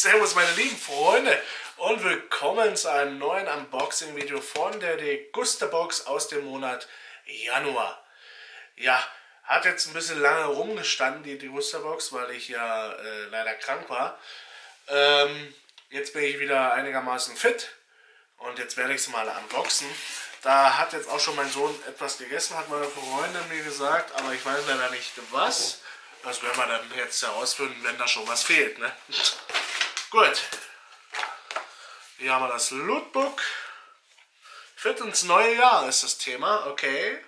Servus meine lieben Freunde und willkommen zu einem neuen Unboxing-Video von der Degusta-Box aus dem Monat Januar. Ja, hat jetzt ein bisschen lange rumgestanden, die Degusta-Box, weil ich ja äh, leider krank war. Ähm, jetzt bin ich wieder einigermaßen fit und jetzt werde ich es mal unboxen. Da hat jetzt auch schon mein Sohn etwas gegessen, hat meine Freundin mir gesagt, aber ich weiß leider nicht was. Das werden wir dann jetzt herausfinden, wenn da schon was fehlt. Ne? Gut. Hier haben wir das Lootbook. Fit ins neue Jahr ist das Thema. Okay.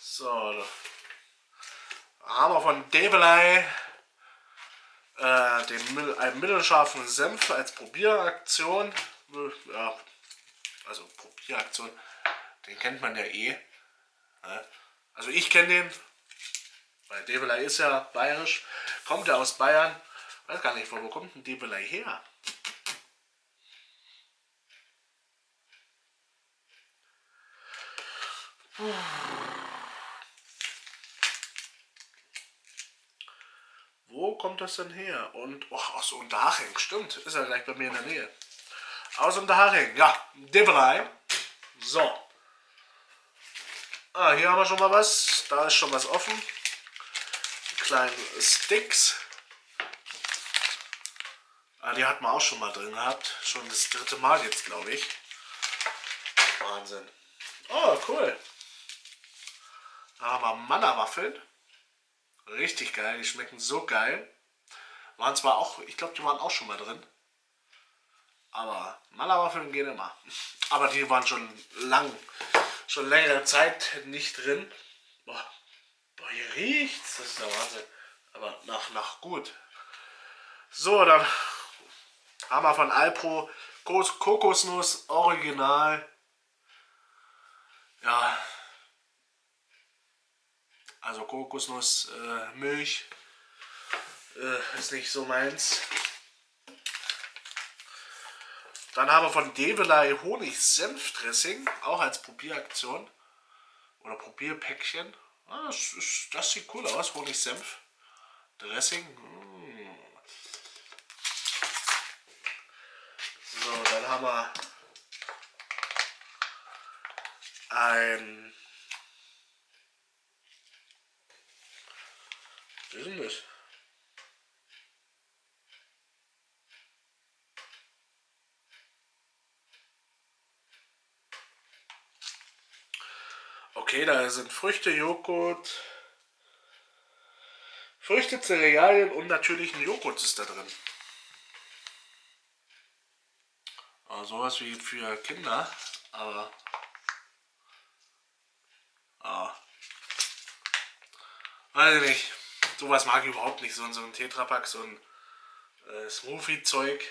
So. Wir von Develei äh, den, einen mittelscharfen Senf als Probieraktion. Ja, also Probieraktion. Den kennt man ja eh. Also ich kenne den, weil Develei ist ja bayerisch, kommt ja aus Bayern. Weiß gar nicht, wo kommt denn Develei her? Wo kommt das denn her? Und oh, aus Unterhaching, stimmt, ist ja gleich bei mir in der Nähe. Aus Unterhaching, ja, Develei. So. Ah, hier haben wir schon mal was. Da ist schon was offen. Die kleinen Sticks. Ah, die hat man auch schon mal drin gehabt. Schon das dritte Mal jetzt, glaube ich. Wahnsinn. Oh, cool. Da haben wir Manna-Waffeln. Richtig geil. Die schmecken so geil. Waren zwar auch, ich glaube, die waren auch schon mal drin. Aber Manna-Waffeln gehen immer. Aber die waren schon lang, schon längere Zeit nicht drin. Boah, boah hier riecht's. Das ist der Wahnsinn. Aber nach, nach gut. So, dann haben wir von Alpro Kokosnuss Original. Ja. Also Kokosnuss äh, Milch äh, ist nicht so meins. Dann haben wir von Develei Honig-Senfdressing, auch als Probieraktion. Oder Probierpäckchen. Ah, das, das, sieht cool aus, Honig-Senf. Dressing. Haben wir ein... Was ist denn das? Okay, da sind Früchte, Joghurt, Früchte, Cerealien und natürlichen Joghurt ist da drin. Sowas wie für Kinder, aber ah, weiß ich nicht. Sowas mag ich überhaupt nicht. So, ein Tetrapack, so ein äh, Smoothie-Zeug.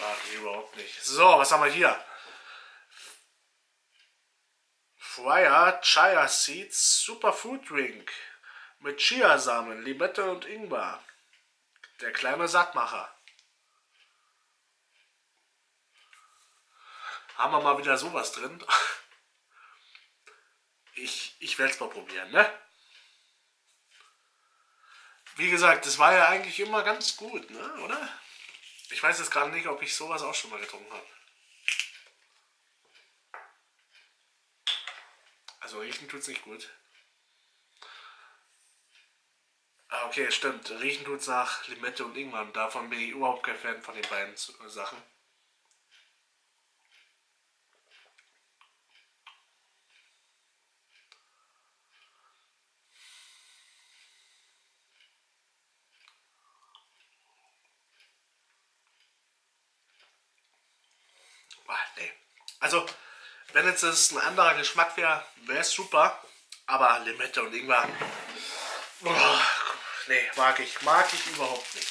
Mag ich überhaupt nicht. So, was haben wir hier? Fryer Chia Seeds Superfood Drink mit Chiasamen, Limette und Ingwer. Der kleine Sattmacher. Haben wir mal wieder sowas drin. Ich, ich werde es mal probieren, ne? Wie gesagt, das war ja eigentlich immer ganz gut, ne? Oder? Ich weiß jetzt gerade nicht, ob ich sowas auch schon mal getrunken habe. Also riechen tut es nicht gut. Ah, okay, stimmt. Riechen tut es nach Limette und Ingwer. Und davon bin ich überhaupt kein Fan von den beiden Sachen. Also, wenn jetzt das ein anderer Geschmack wäre, wäre es super. Aber Limette und Ingwer, oh, nee, mag ich, mag ich überhaupt nicht.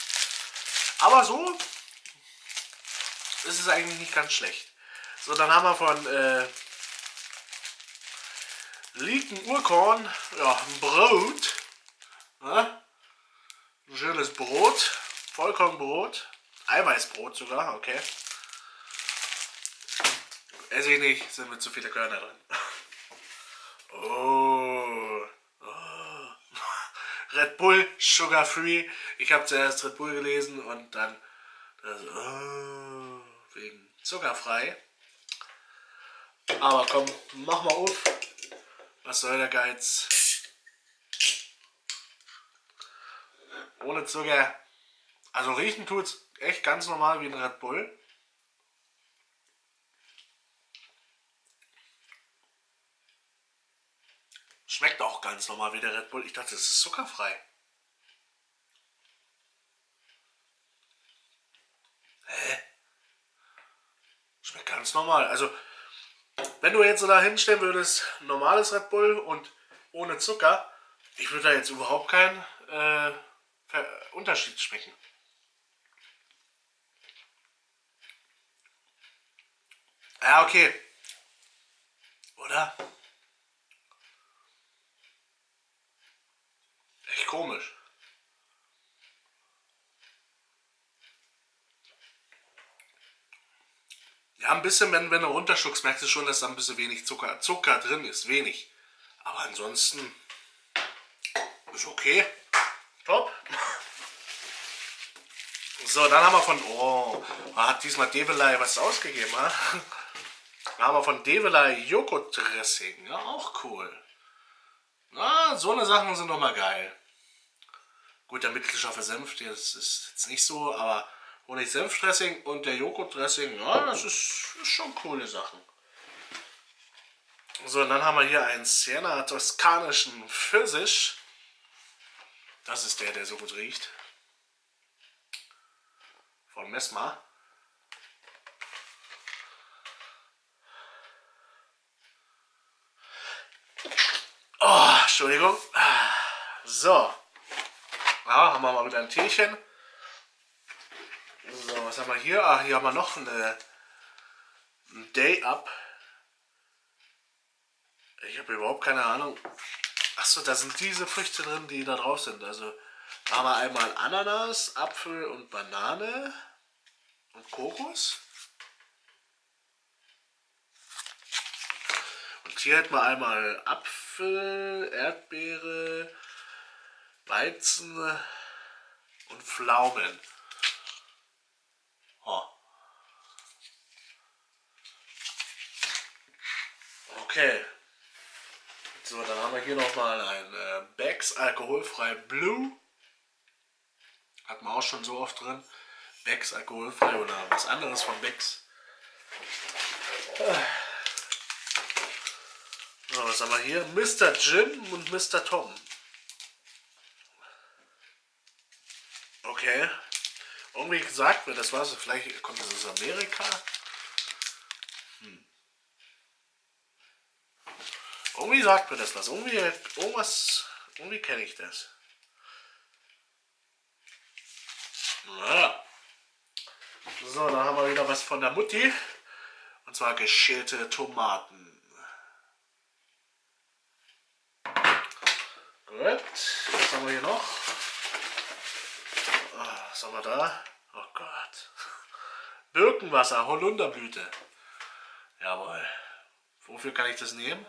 Aber so ist es eigentlich nicht ganz schlecht. So, dann haben wir von äh, Liken Urkorn, ja, ein Brot. Ne? Ein schönes Brot, Vollkornbrot, Eiweißbrot sogar, okay esse ich nicht, sind mir zu viele Körner drin. Oh. oh. Red Bull Sugar Free. Ich habe zuerst Red Bull gelesen und dann das, oh, wegen zuckerfrei. Aber komm, mach mal auf. Was soll der Geiz? Ohne Zucker. Also riechen tut's echt ganz normal wie ein Red Bull. Schmeckt auch ganz normal wie der Red Bull. Ich dachte, es ist zuckerfrei. Hä? Schmeckt ganz normal. Also, wenn du jetzt so da hinstellen würdest, normales Red Bull und ohne Zucker, ich würde da jetzt überhaupt keinen äh, Unterschied schmecken. Ja, okay. Oder? Echt komisch. Ja, ein bisschen, wenn, wenn du runterschluckst, merkst du schon, dass da ein bisschen wenig Zucker, Zucker drin ist. Wenig. Aber ansonsten ist okay. Top. So, dann haben wir von, oh, hat diesmal Develei was ausgegeben, ha? Dann haben wir von Develei Joghurt-Dressing. Ja, auch cool. Na, so eine Sachen sind doch mal geil. Gut, der mittelscharfe Senf, das ist jetzt nicht so, aber Honig-Senf-Dressing und der Joghurt-Dressing, ja, das ist, ist, schon coole Sachen. So, und dann haben wir hier einen Siena toskanischen Pfirsich. Das ist der, der so gut riecht. Von Mesma. Oh, Entschuldigung. So. Ja, haben wir mal wieder ein Teechen. Was haben wir hier? Ah, hier haben wir noch eine, ein Day Up. Ich habe überhaupt keine Ahnung. Achso, da sind diese Früchte drin, die da drauf sind. Also haben wir einmal Ananas, Apfel und Banane und Kokos. Und hier hätten wir einmal Apfel, Erdbeere, Weizen und Pflaumen. Oh. Okay. So, dann haben wir hier nochmal ein äh, Becks alkoholfrei Blue. Hat man auch schon so oft drin. Becks alkoholfrei oder was anderes von Becks. So, was haben wir hier? Mr. Jim und Mr. Tom. Okay. Irgendwie gesagt mir, das war so, vielleicht kommt das aus Amerika. Hm. Irgendwie sagt mir das was. Irgendwie, irgendwas, irgendwie kenne ich das. Ja. So, dann haben wir wieder was von der Mutti. Und zwar geschälte Tomaten. Gut, was haben wir hier noch? Ah, was haben wir da? Oh Gott. Birkenwasser, Holunderblüte. Jawohl. Wofür kann ich das nehmen?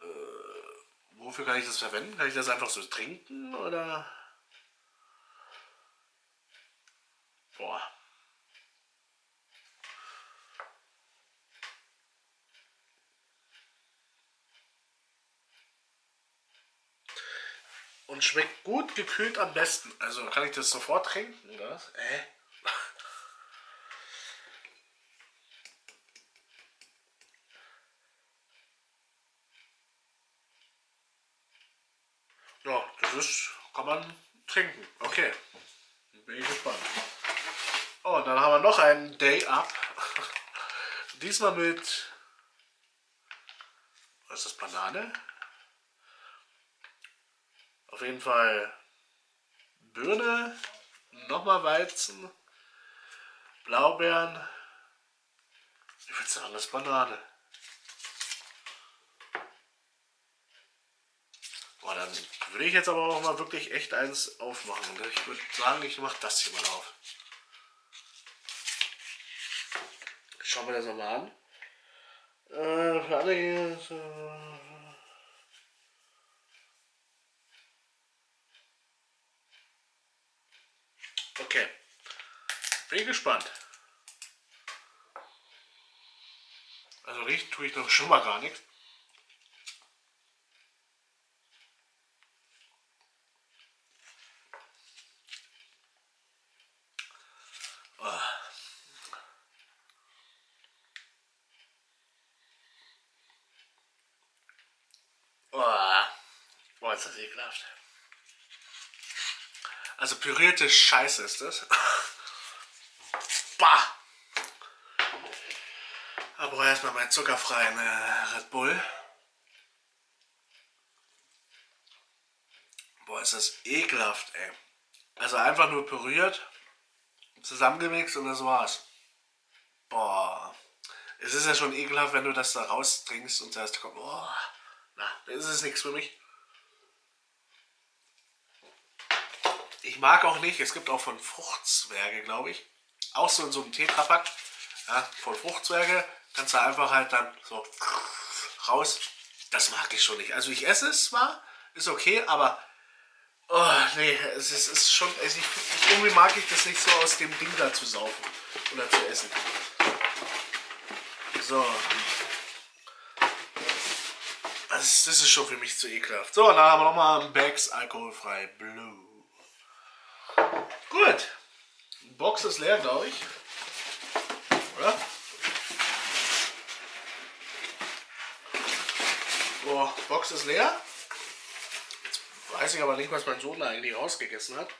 Äh, wofür kann ich das verwenden? Kann ich das einfach so trinken oder? Boah. Und schmeckt gut gekühlt am besten. Also kann ich das sofort trinken? Oder? Äh? Ja, das ist, kann man trinken. Okay. Bin ich gespannt. Oh, und dann haben wir noch einen Day Up. Diesmal mit. Was ist das? Banane? Auf jeden Fall Birne, nochmal Weizen, Blaubeeren. Ich würde sagen, das Banane. Boah, dann würde ich jetzt aber auch mal wirklich echt eins aufmachen. Ich würde sagen, ich mache das hier mal auf. Schauen wir das nochmal an. Äh, für alle hier. Okay. Bin gespannt. Also riechen tue ich noch schon mal gar nichts. Boah, ist das ekelhaft. Also pürierte Scheiße ist das. Aber erstmal meinen zuckerfreien äh, Red Bull. Boah, ist das ekelhaft, ey. Also einfach nur püriert, zusammengemixt und das war's. Boah. Es ist ja schon ekelhaft, wenn du das da raustrinkst und sagst, komm, boah, na, das ist nichts für mich. Ich mag auch nicht, es gibt auch von Fruchtzwerge, glaube ich, auch so in so einem Tetrapack, ja, von Fruchtzwerge, kannst du einfach halt dann so raus. Das mag ich schon nicht. Also ich esse es zwar, ist okay, aber oh, nee, es ist, ist schon, also ich, irgendwie mag ich das nicht so aus dem Ding da zu saufen oder zu essen. So. Das, das ist schon für mich zu ekelhaft. So, dann haben wir nochmal ein Bags alkoholfrei Blue. Gut. Box ist leer, glaube ich. Oder? So, Box ist leer. Jetzt weiß ich aber nicht, was mein Sohn da eigentlich rausgegessen hat.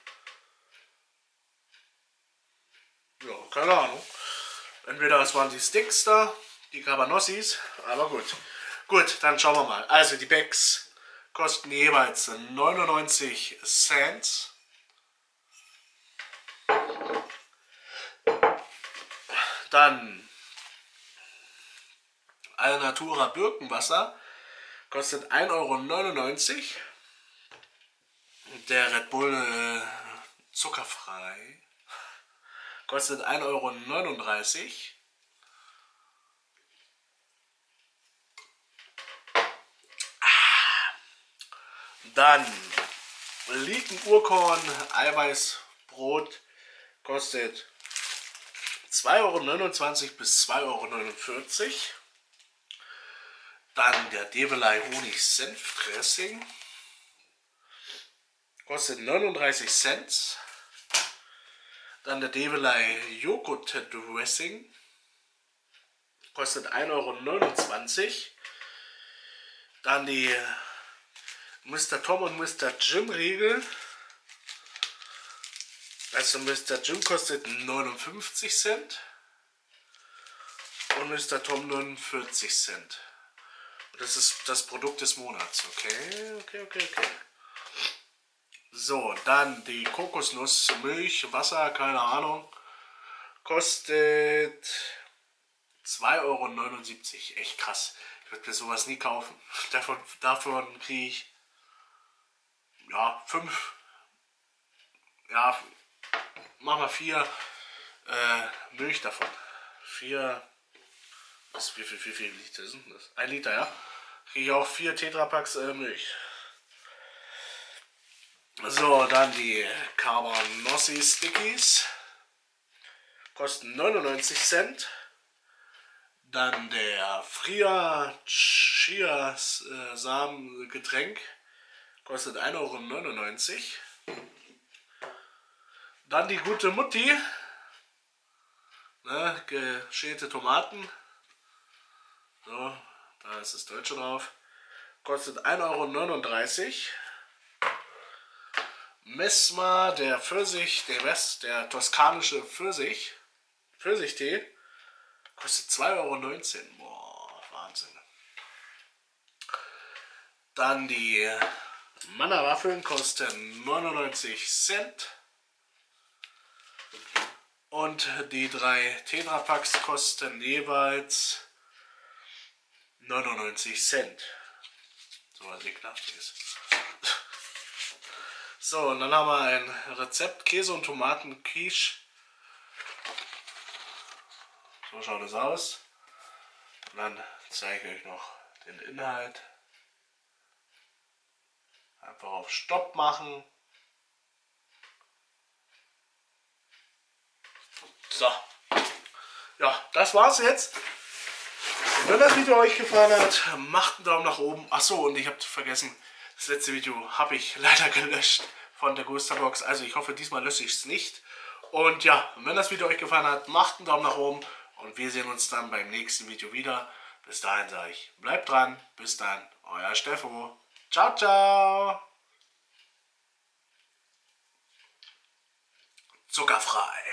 Ja, keine Ahnung. Entweder es waren die Sticks da, die Cabanossis, aber gut. Gut, dann schauen wir mal. Also die Bags kosten jeweils 99 Cent. Dann Alnatura Birkenwasser kostet 1,99 Euro. Der Red Bull äh, zuckerfrei kostet 1,39 Euro. Dann Liken Urkorn Eiweißbrot kostet 2,29 Euro bis 2,49 Euro. Dann der Develei Honig Senf Dressing. Kostet 39 Cent. Dann der Develei Joghurt Dressing. Kostet 1,29 Euro. Dann die Mr. Tom und Mr. Jim Riegel also Mr. Jim kostet 59 Cent und Mr. Tom 49 Cent. Das ist das Produkt des Monats. Okay, okay, okay, okay. So, dann die Kokosnuss, Milch, Wasser, keine Ahnung. Kostet 2,79 Euro. Echt krass. Ich würde mir sowas nie kaufen. Davon, davon kriege ich ja, fünf, ja, mach mal vier äh, Milch davon. Vier, was, wie viel, wie viel Liter sind das? Ein Liter, ja. Kriege ich auch vier Tetrapacks äh, Milch. So, dann die Carbonossi Stickies. Kosten 99 Cent. Dann der Fria Chia äh, Samen Getränk. Kostet 1,99 Euro. Dann die gute Mutti. Ne, geschälte Tomaten. Da ist das Deutsche drauf. Kostet 1,39 Euro. Mesma, der Pfirsich, der West, der toskanische Pfirsich, Pfirsichtee, kostet 2,19 Euro. Boah, Wahnsinn. Dann die Manna-Waffeln kosten 99 Cent. Und die drei Tetrapacks kosten jeweils 99 Cent. So was ekelhaftiges. So, und dann haben wir ein Rezept Käse und Tomaten Quiche. So schaut es aus. Und dann zeige ich euch noch den Inhalt. Einfach auf Stopp machen. So. Ja, das war's jetzt. Wenn das Video euch gefallen hat, macht einen Daumen nach oben. Achso, und ich habe vergessen, das letzte Video habe ich leider gelöscht von der Box. Also ich hoffe, diesmal lösche ich es nicht. Und ja, wenn das Video euch gefallen hat, macht einen Daumen nach oben. Und wir sehen uns dann beim nächsten Video wieder. Bis dahin sage ich, bleibt dran. Bis dann, euer Steffo. Ciao, ciao. Zuckerfrei.